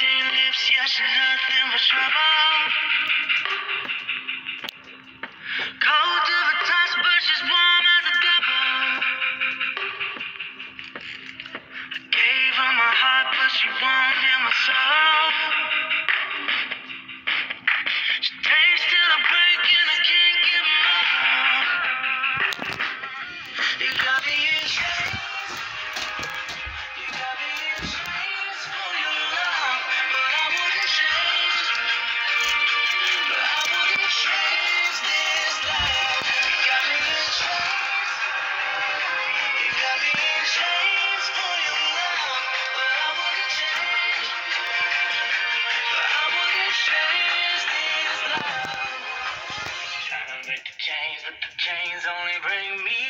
busting lips, yes, and nothing but trouble. Cold to the touch, but she's warm as a double. I gave her my heart, but she won't hear my soul. She takes till I break, and I can't get more. You got me in chains, but the chains only bring me